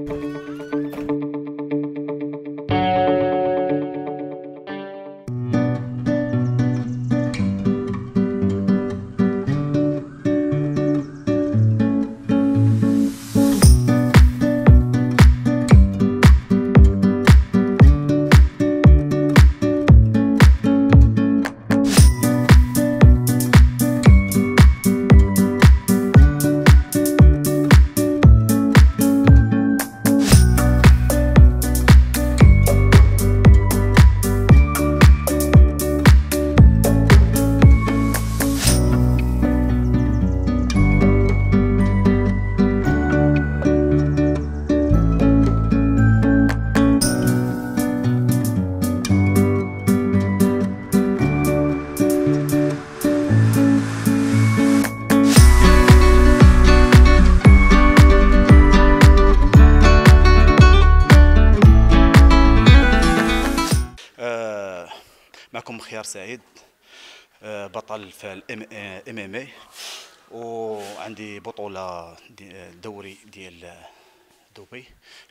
آه، معكم خيار سعيد آه، بطل في الام إم اي وعندي بطولة دوري ديال دبي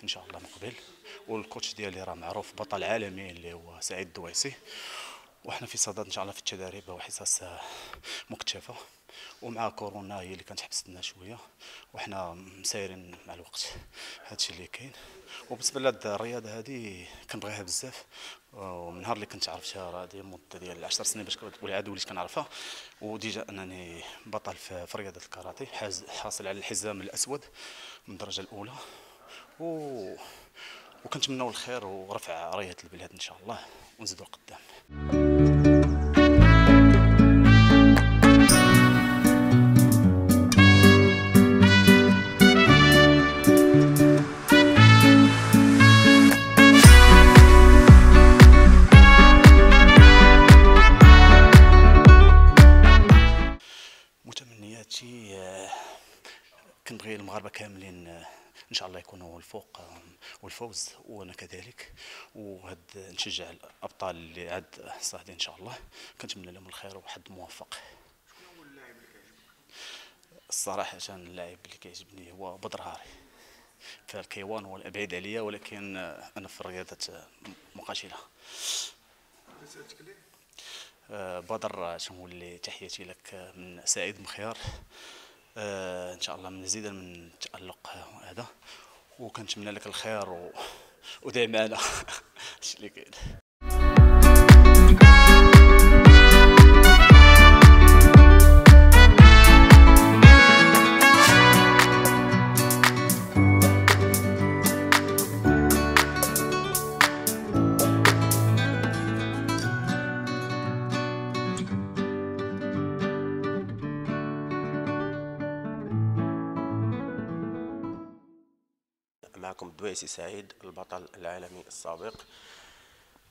إن شاء الله مقبل والكوتش ديالي راه معروف بطل عالمي اللي هو سعيد الدويسي. وحنا في صدد إن شاء الله في التدريب وحصص آه، مكتشفه ومع كورونا هي اللي كانت حبستنا شوية. وحنا مسايرين مع الوقت. هادشي اللي كاين. وبالنسبة لهاد الرياضة هادي كنبغيها بزاف. ومن نهار اللي كنت عرفتها راه ديال مدة ديال 10 سنين باش تقولي عاد وليت كنعرفها. وديجا أنني بطل في في رياضة الكاراتيه حاز حاصل على الحزام الأسود من الدرجة الأولى. و وكنتمناو الخير ورفع رايه البلاد إن شاء الله. ونزيدوا القدام كنبغي المغاربة كاملين آه، إن شاء الله يكونوا الفوق آه، والفوز وأنا كذلك. وهاد نشجع الأبطال اللي عاد صاعدين إن شاء الله. كنتمنى لهم الخير وحد موفق. الصراحة عشان اللاعب اللي كيعجبني هو بدر هاري في الكيوان هو الابعد عليا ولكن آه، أنا في الرياضات آه، مقاتله بدر شنو اللي تحياتي لك من سعيد مخيار. آه، إن شاء الله من مزيدا من التالق آه، هذا. وكنتمنى لك الخير و... معنا هادشي اللي كاين معكم الدويسي سعيد البطل العالمي السابق.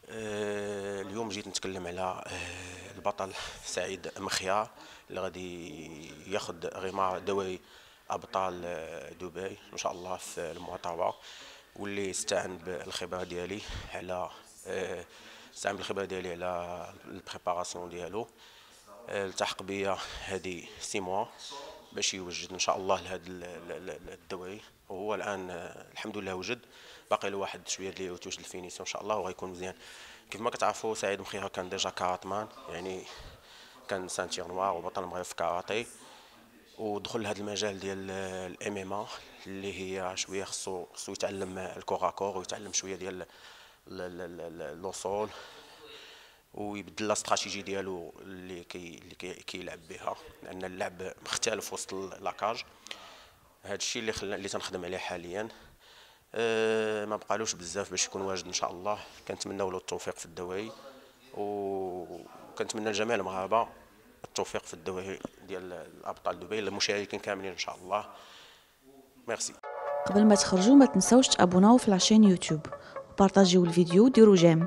آه، اليوم جيت نتكلم على آه، البطل سعيد مخيار اللي غادي ياخذ غمار دوري أبطال آه، دبي إن شاء الله في المعتبر واللي استعن بالخبرة ديالي على استعن بالخبرة ديالي على ال préparation ديالو. التحق بيا هذه six mois. باش يوجد إن شاء الله لهذا ال- ال- ال- الدوري وهو الآن آه، الحمد لله وجد. باقي له واحد شوية ديال توجد ال finition إن شاء الله وغيكون مزيان. كيف ما كتعرفوا سعيد مخيار كان déjà karatéman يعني كان ceinture noire وبطل المغرب في كاراتي ودخل لهذا المجال ديال ال MMA اللي هي شوية خصو خصو يتعلم ال corps à corps ويتعلم شوية ديال ال- ويبدل la ديالو اللي كي اللي كي كيلعب بها لأن اللعب مختلف وسط la cage هذا الشيء اللي خلى اللي تنخدم عليه حاليا. أه ما بقالوش بزاف باش يكون واجد إن شاء الله. كنتمناو له التوفيق في الدوري وكنتمنى لجميع المغاربه التوفيق في الدوري ديال الأبطال دبي المشاركين كاملين إن شاء الله. ميرسي. قبل ما تخرجوا ما تنسوش ت abonner او في la chaîne YouTube وبارطاجيو الفيديو وديروا جيم.